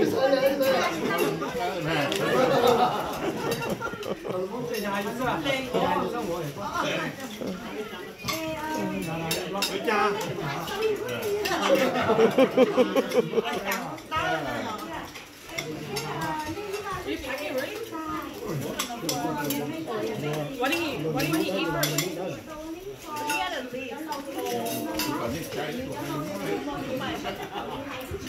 Nè. Với cha. What did he eat first? He had a leaf